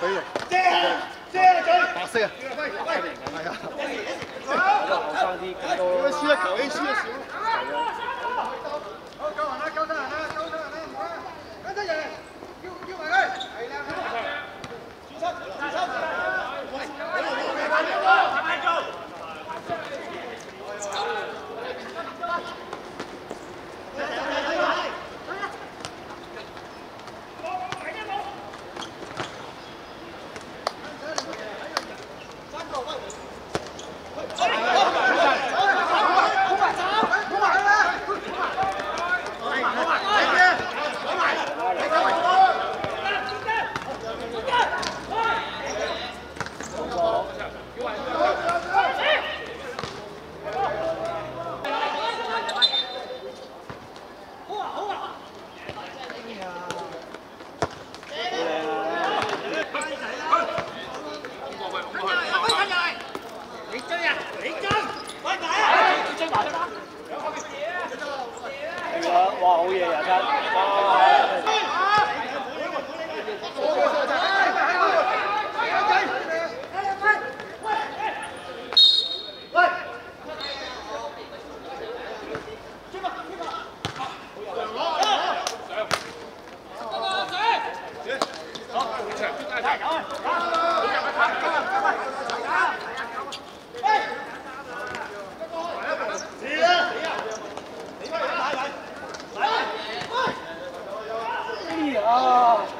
俾你。遮啊！遮啊！嘴。白啊！喂喂，系啊。好，好生啲，多。输一球，输一球。 아.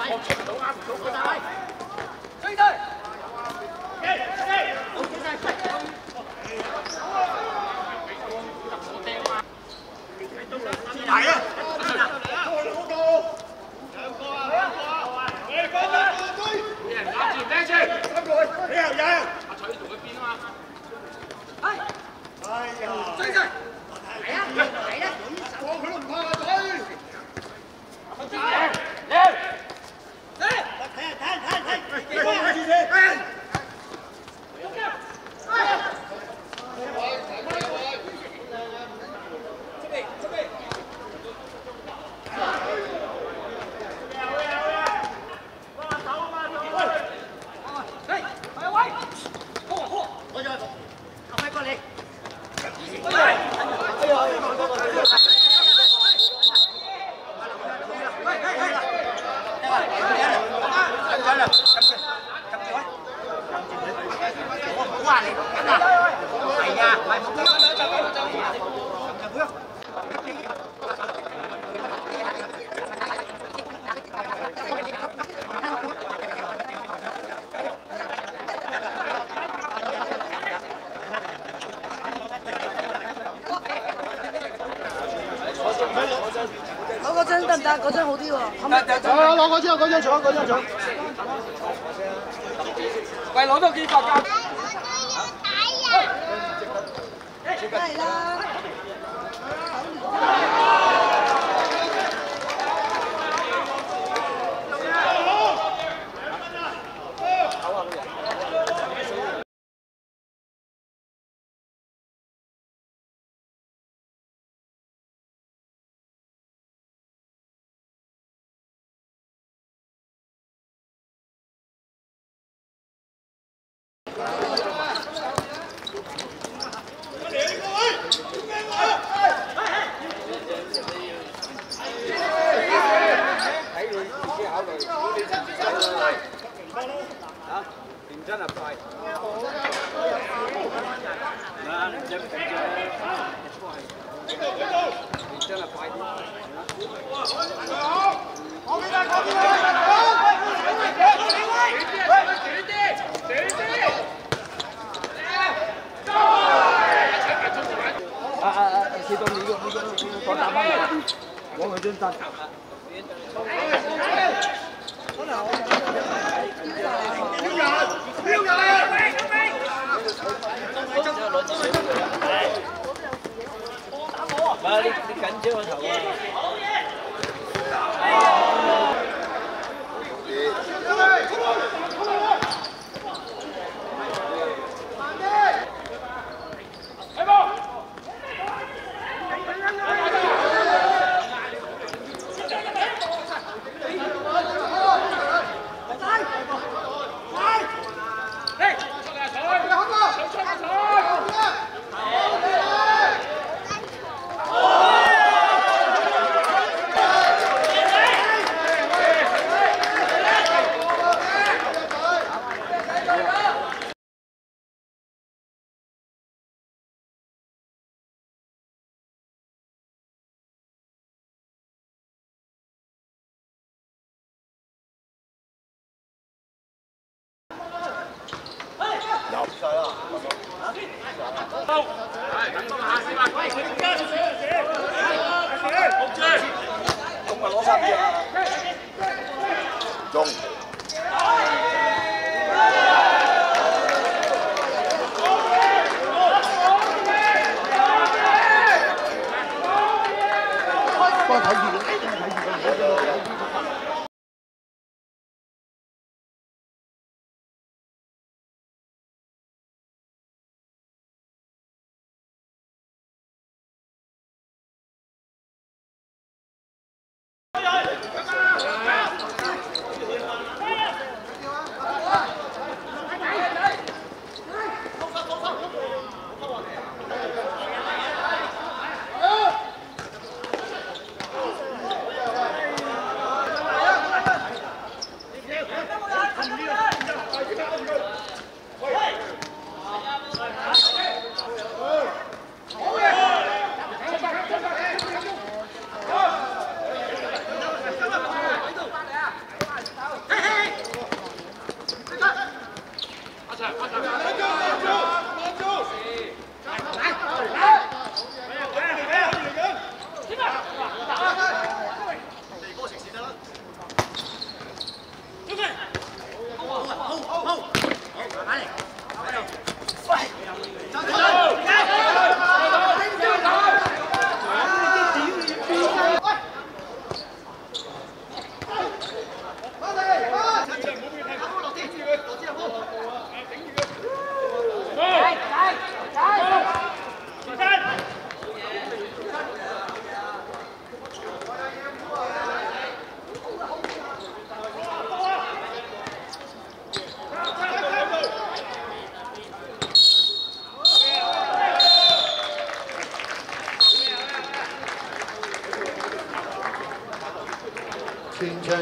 Tụi anh, tụi anh, tụi anh, tụi anh, tụi anh, はい。得唔得？嗰張好啲喎。啊，攞嗰張，嗰張搶，嗰張。搶。喂，攞多幾百架？梗係啦。thì tôi lý được có đá băng có người đơn tần Ba đi, đi cánh chứ mà thầu à.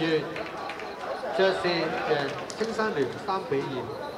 完，爵士贏青山聯三比二。